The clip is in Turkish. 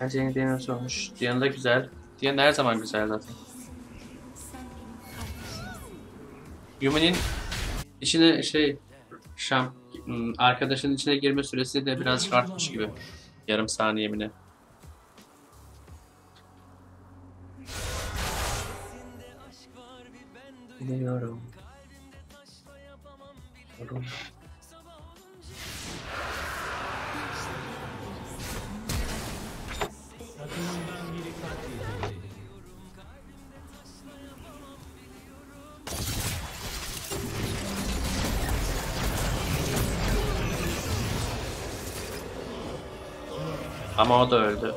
Bence yeni Diana olmuş. Diana da güzel. Diana her zaman güzel zaten. Yumi'nin içine şey şam hmm, arkadaşının içine girme süresi de birazcık artmış gibi. Yarım saniye mi? Biliyorum. Biliyorum. moda doido